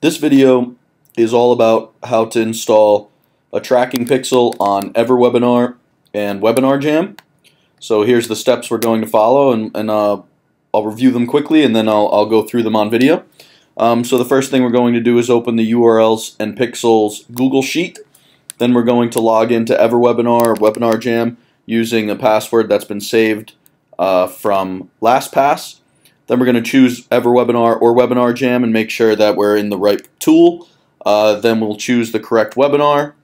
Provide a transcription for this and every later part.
This video is all about how to install a tracking pixel on EverWebinar and WebinarJam. So here's the steps we're going to follow and, and uh, I'll review them quickly and then I'll, I'll go through them on video. Um, so the first thing we're going to do is open the URLs and pixels Google Sheet. Then we're going to log into EverWebinar or WebinarJam using a password that's been saved uh, from LastPass. Then we're going to choose EverWebinar or WebinarJam and make sure that we're in the right tool. Uh, then we'll choose the correct webinar.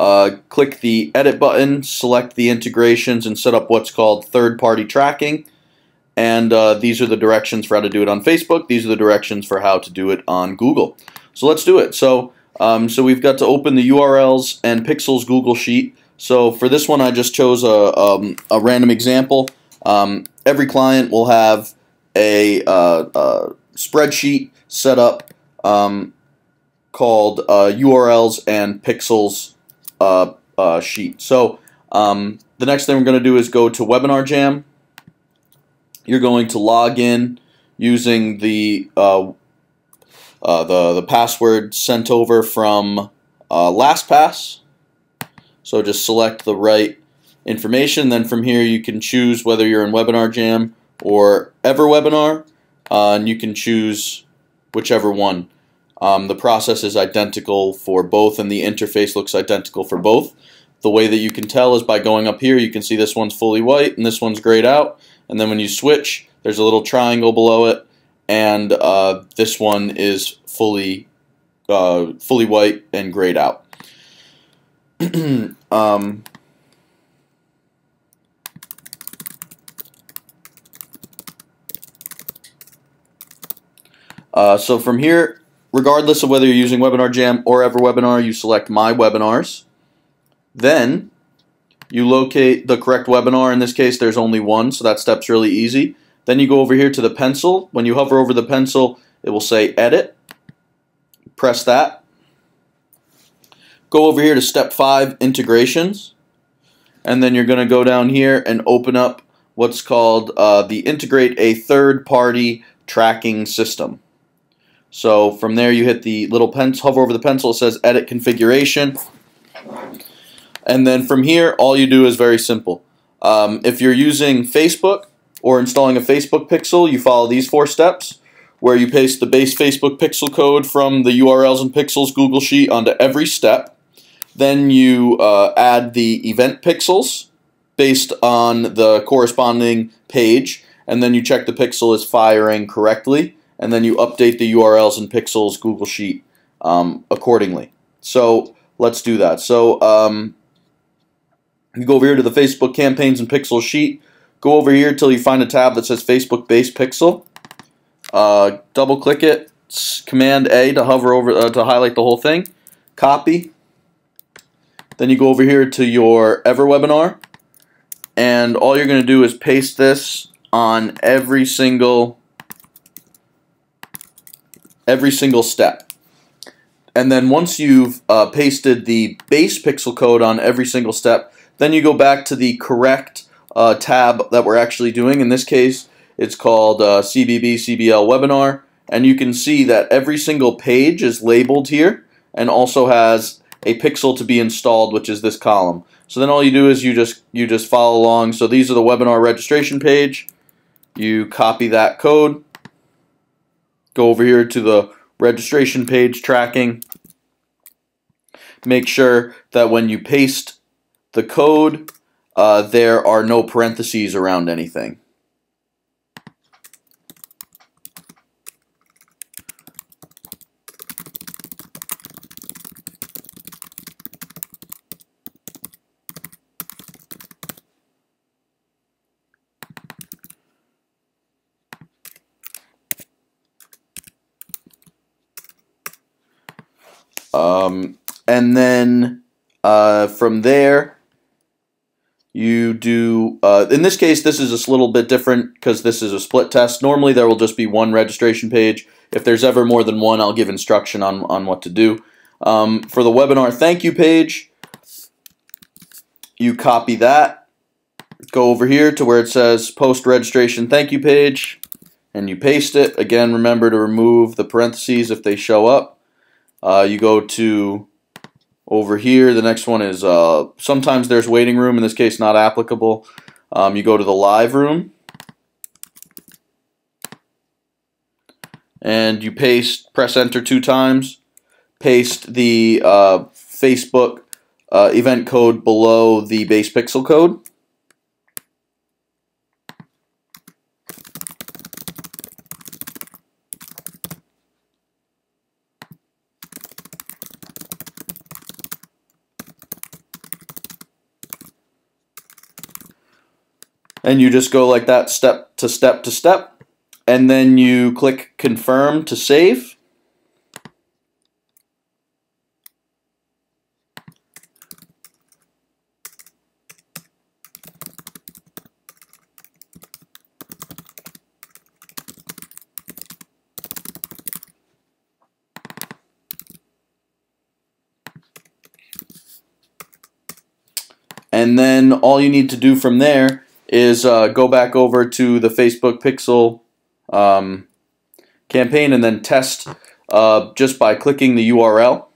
Uh, click the Edit button, select the integrations, and set up what's called third-party tracking. And uh, these are the directions for how to do it on Facebook. These are the directions for how to do it on Google. So let's do it. So, um, so we've got to open the URLs and Pixels Google Sheet. So for this one, I just chose a, um, a random example. Um, every client will have a, uh, a spreadsheet set up um, called uh, URLs and pixels uh, uh sheet. So um, the next thing we're going to do is go to WebinarJam. You're going to log in using the uh, uh, the the password sent over from LastPass. So just select the right information. Then from here you can choose whether you're in WebinarJam or EverWebinar, uh, and you can choose whichever one. Um, the process is identical for both, and the interface looks identical for both. The way that you can tell is by going up here. You can see this one's fully white and this one's grayed out. And then when you switch, there's a little triangle below it, and uh, this one is fully uh, fully white and grayed out. um, Uh, so from here, regardless of whether you're using WebinarJam or EverWebinar, you select My Webinars. Then you locate the correct webinar. In this case, there's only one, so that step's really easy. Then you go over here to the pencil. When you hover over the pencil, it will say Edit. Press that. Go over here to Step 5, Integrations. And then you're going to go down here and open up what's called uh, the Integrate a Third-Party Tracking System. So from there you hit the little pencil, hover over the pencil, it says edit configuration. And then from here, all you do is very simple. Um, if you're using Facebook or installing a Facebook pixel, you follow these four steps where you paste the base Facebook pixel code from the URLs and pixels Google Sheet onto every step. Then you uh, add the event pixels based on the corresponding page, and then you check the pixel is firing correctly and then you update the URLs in Pixels Google Sheet um, accordingly. So let's do that. So um, you go over here to the Facebook campaigns and Pixel Sheet. Go over here till you find a tab that says Facebook Base Pixel. Uh, double click it. Command A to hover over uh, to highlight the whole thing. Copy. Then you go over here to your EverWebinar, and all you're going to do is paste this on every single every single step. And then once you've uh, pasted the base pixel code on every single step, then you go back to the correct uh, tab that we're actually doing. In this case, it's called uh, CBB CBL Webinar. And you can see that every single page is labeled here and also has a pixel to be installed, which is this column. So then all you do is you just you just follow along. So these are the webinar registration page. You copy that code go over here to the registration page tracking. Make sure that when you paste the code, uh, there are no parentheses around anything. Um, and then uh, from there, you do, uh, in this case, this is just a little bit different because this is a split test. Normally there will just be one registration page. If there's ever more than one, I'll give instruction on, on what to do. Um, for the webinar thank you page, you copy that, go over here to where it says post registration thank you page, and you paste it. Again, remember to remove the parentheses if they show up. Uh, you go to over here. The next one is uh, sometimes there's waiting room. In this case, not applicable. Um, you go to the live room. And you paste, press enter two times. Paste the uh, Facebook uh, event code below the base pixel code. And you just go like that step to step to step and then you click confirm to save. And then all you need to do from there is uh, go back over to the Facebook Pixel um, campaign and then test uh, just by clicking the URL.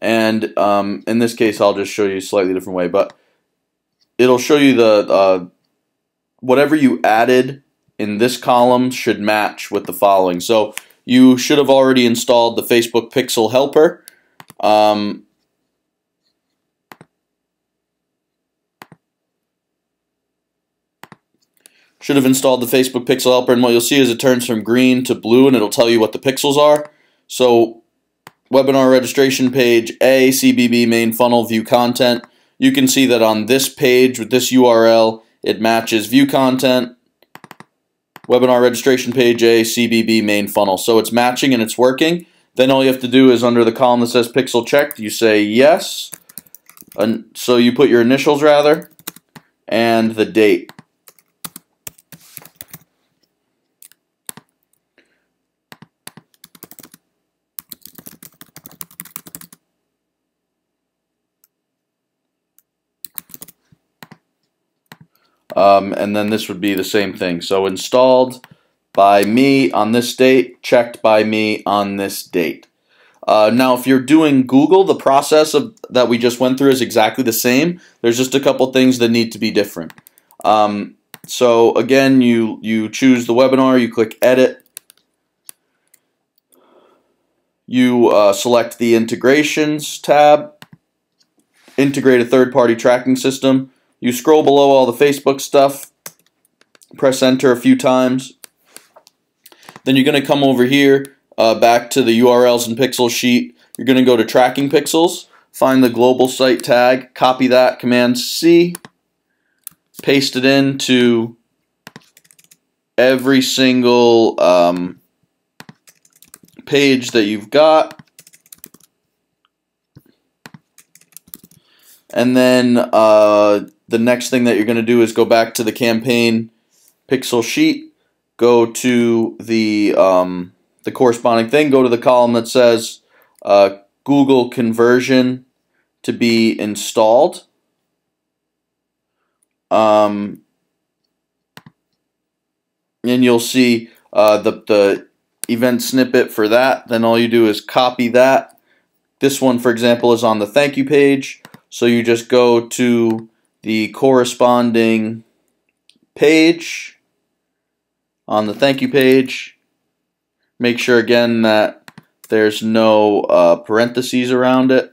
And um, in this case, I'll just show you a slightly different way, but it'll show you the uh, whatever you added in this column should match with the following. So you should have already installed the Facebook Pixel Helper. Um, Should have installed the Facebook Pixel Helper, and what you'll see is it turns from green to blue, and it'll tell you what the pixels are. So, webinar registration page A, CBB main funnel, view content. You can see that on this page with this URL, it matches view content, webinar registration page A, CBB main funnel. So it's matching and it's working. Then all you have to do is under the column that says pixel checked, you say yes. And so you put your initials rather and the date. Um, and then this would be the same thing. So installed by me on this date, checked by me on this date. Uh, now, if you're doing Google, the process of that we just went through is exactly the same. There's just a couple things that need to be different. Um, so again, you you choose the webinar, you click Edit, you uh, select the Integrations tab, integrate a third-party tracking system. You scroll below all the Facebook stuff, press enter a few times. Then you're going to come over here uh, back to the URLs and pixel sheet. You're going to go to tracking pixels, find the global site tag, copy that, Command C, paste it into every single um, page that you've got. And then uh, the next thing that you're going to do is go back to the campaign pixel sheet, go to the um, the corresponding thing, go to the column that says uh, Google conversion to be installed. Um, and you'll see uh, the, the event snippet for that. Then all you do is copy that. This one, for example, is on the thank you page. So you just go to the corresponding page on the thank you page. Make sure again that there's no uh, parentheses around it.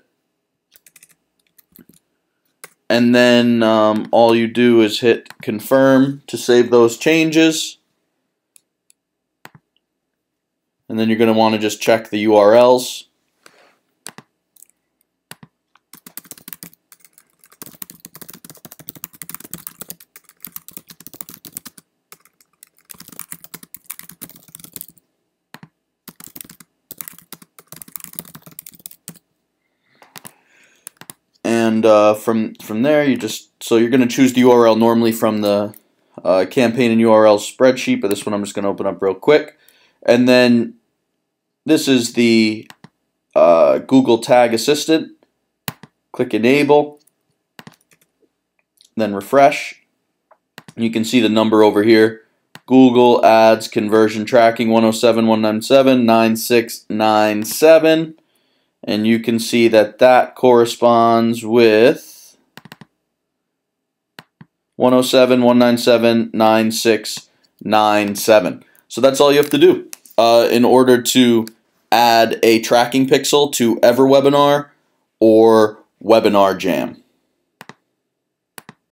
And then um, all you do is hit confirm to save those changes. And then you're going to want to just check the URLs. And uh, from from there you just so you're going to choose the URL normally from the uh, campaign and URL spreadsheet, but this one I'm just going to open up real quick, and then this is the uh, Google Tag Assistant. Click Enable, then refresh. You can see the number over here Google Ads conversion tracking 107 197 9697 and you can see that that corresponds with 107 197 9697 so that's all you have to do uh, in order to add a tracking pixel to EverWebinar or WebinarJam